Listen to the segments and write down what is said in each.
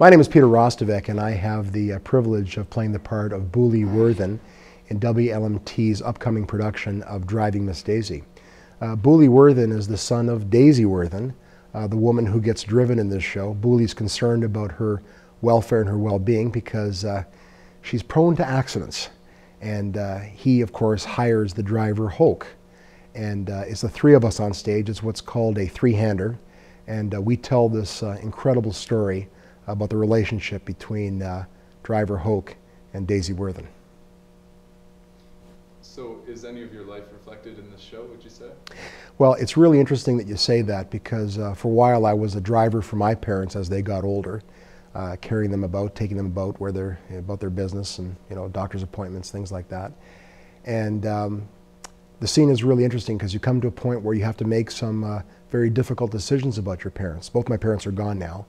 My name is Peter Hrastovec, and I have the uh, privilege of playing the part of Boolie Werthan in WLMT's upcoming production of Driving Miss Daisy. Uh, Boolie Werthan is the son of Daisy Werthan, uh, the woman who gets driven in this show. Boolie's concerned about her welfare and her well-being because uh, she's prone to accidents. And uh, he, of course, hires the driver, Hoke. And uh, it's the three of us on stage. It's what's called a three-hander. And uh, we tell this incredible story about the relationship between uh, driver Hoke and Daisy Werthan. So is any of your life reflected in this show, would you say? Well, it's really interesting that you say that because uh, for a while I was a driver for my parents as they got older, uh, carrying them about, taking them about where they're about their business and you know doctor's appointments, things like that. And um, the scene is really interesting because you come to a point where you have to make some uh, very difficult decisions about your parents. Both my parents are gone now,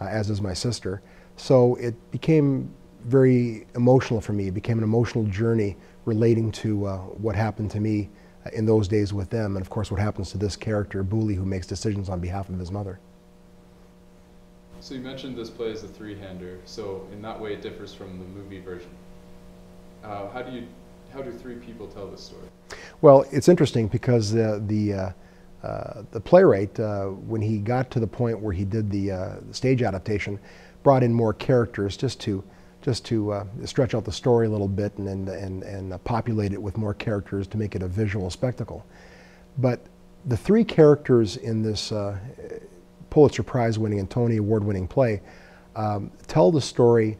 uh, as is my sister. So it became very emotional for me. It became an emotional journey relating to uh, what happened to me uh, in those days with them, and of course what happens to this character, Boolie, who makes decisions on behalf of his mother. So you mentioned this play is a three-hander, so in that way it differs from the movie version. Uh, how do you, how do three people tell this story? Well, it's interesting because uh, the uh, uh, the playwright, uh, when he got to the point where he did the uh, stage adaptation, brought in more characters just to just to uh, stretch out the story a little bit and and and, and populate it with more characters to make it a visual spectacle. But the three characters in this Pulitzer Prize-winning and Tony Award-winning play um, tell the story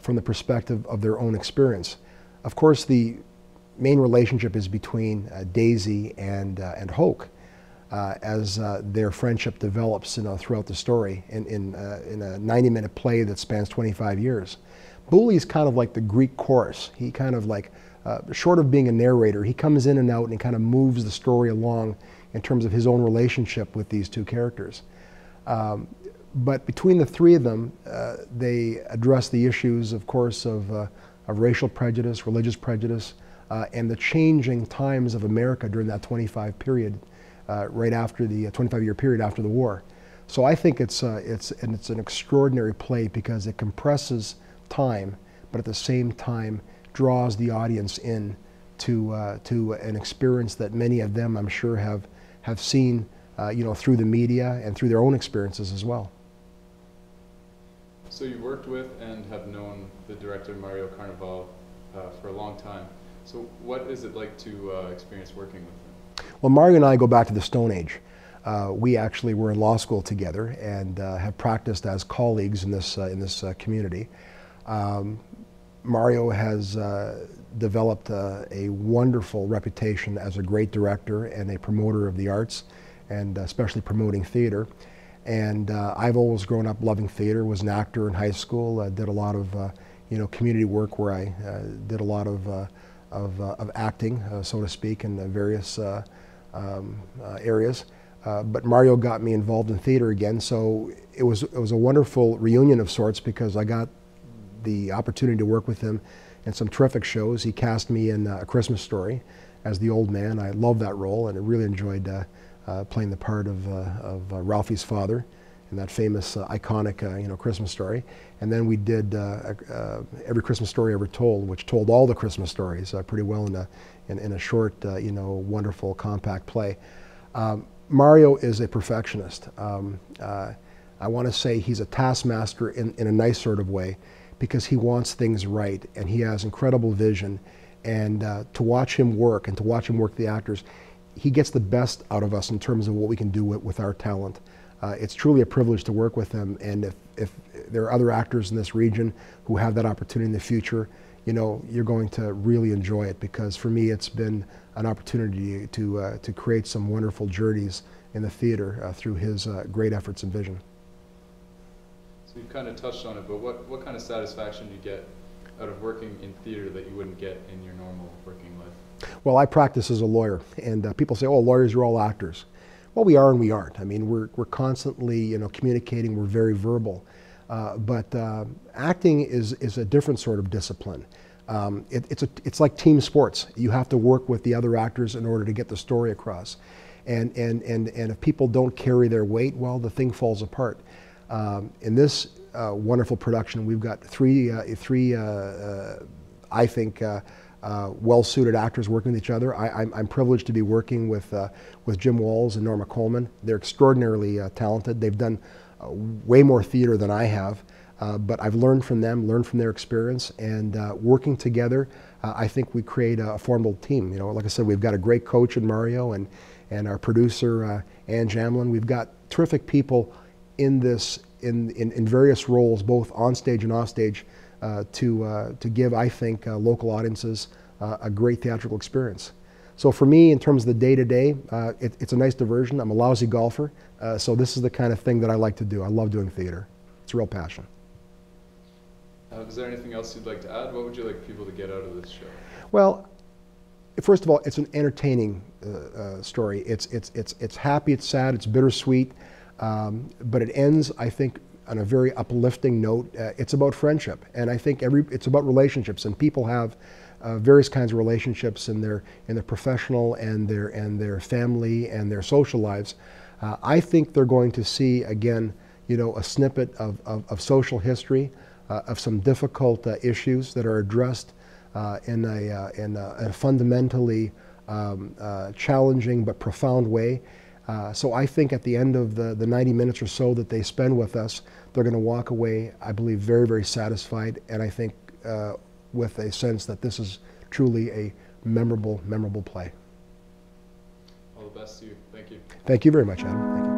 from the perspective of their own experience. Of course, the main relationship is between uh, Daisy and, uh, and Hoke uh, as uh, their friendship develops you know, throughout the story in, in, uh, in a 90 minute play that spans 25 years. is kind of like the Greek chorus. He kind of like, uh, short of being a narrator, he comes in and out and he kind of moves the story along in terms of his own relationship with these two characters. Um, but between the three of them, uh, they address the issues, of course, of, uh, of racial prejudice, religious prejudice, and the changing times of America during that 25 period right after the 25-year uh, period after the war. So I think it's, uh, it's, and it's an extraordinary play because it compresses time, but at the same time draws the audience in to, uh, to an experience that many of them, I'm sure, have, have seen uh, you know, through the media and through their own experiences as well. So you worked with and have known the director Mario Carnaval uh, for a long time. So what is it like to experience working with him? Well, Mario and I go back to the Stone Age. Uh, we actually were in law school together and uh, have practiced as colleagues in this, uh, in this uh, community. Um, Mario has uh, developed uh, a wonderful reputation as a great director and a promoter of the arts, and especially promoting theater. And I've always grown up loving theater, was an actor in high school, did a lot of you know, community work where I did a lot of, of, of acting, so to speak, in various um, uh, areas. Uh, but Mario got me involved in theater again, so it was it was a wonderful reunion of sorts because I got the opportunity to work with him in some terrific shows. He cast me in uh, A Christmas Story as the old man. I loved that role and I really enjoyed uh, uh, playing the part of, uh, of Ralphie's father in that famous, iconic, you know, Christmas story. And then we did Every Christmas Story Ever Told, which told all the Christmas stories pretty well in a in, in a short, uh, you know, wonderful, compact play. Um, Mario is a perfectionist. Um, uh, I want to say he's a taskmaster in, in a nice sort of way because he wants things right and he has incredible vision. And uh, to watch him work and to watch him work the actors, he gets the best out of us in terms of what we can do with, with our talent. Uh, it's truly a privilege to work with them. And if, if there are other actors in this region who have that opportunity in the future, you know, you're going to really enjoy it because for me it's been an opportunity to, uh, to create some wonderful journeys in the theater uh, through his uh, great efforts and vision. So you've kind of touched on it, but what, what kind of satisfaction do you get out of working in theater that you wouldn't get in your normal working life? Well, I practice as a lawyer, and uh, people say, oh, lawyers are all actors. Well, we are and we aren't. I mean, we're, we're constantly, you know, communicating, we're very verbal. Uh, but uh, acting is, is a different sort of discipline. Um, it, it's, a, it's like team sports. You have to work with the other actors in order to get the story across. And, and, and, and if people don't carry their weight, well, the thing falls apart. Um, in this uh, wonderful production, we've got three, uh, three uh, uh, I think, uh, well-suited actors working with each other. I, I'm, I'm privileged to be working with, uh, with Jim Walls and Norma Coleman. They're extraordinarily uh, talented. They've done uh, way more theater than I have, uh, but I've learned from them, learned from their experience, and working together, I think we create a, formidable team. You know, like I said, we've got a great coach in Mario and, and our producer, Ann Jamlin. We've got terrific people in this, in, in, in various roles, both on stage and off stage, to, uh, to give, I think, uh, local audiences uh, a great theatrical experience. So for me, in terms of the day-to-day, uh, it, it's a nice diversion. I'm a lousy golfer, uh, so this is the kind of thing that I like to do. I love doing theater. It's a real passion. Uh, is there anything else you'd like to add? What would you like people to get out of this show? Well, first of all, it's an entertaining uh, uh, story. It's, it's, it's, it's happy, it's sad, it's bittersweet, um, but it ends, I think, on a very uplifting note. Uh, it's about friendship, and I think every, it's about relationships, and people have uh, various kinds of relationships in their, in their professional and their, and their family and their social lives. Uh, I think they're going to see, again, you know, a snippet of, of, of social history, uh, of some difficult uh, issues that are addressed uh, in, a, in, a, a fundamentally um, challenging but profound way. Uh, so I think at the end of the, the 90 minutes or so that they spend with us, they're going to walk away, I believe, very, very satisfied, and I think uh, with a sense that this is truly a memorable, memorable play. All the best to you. Thank you. Thank you very much, Adam. Thank you.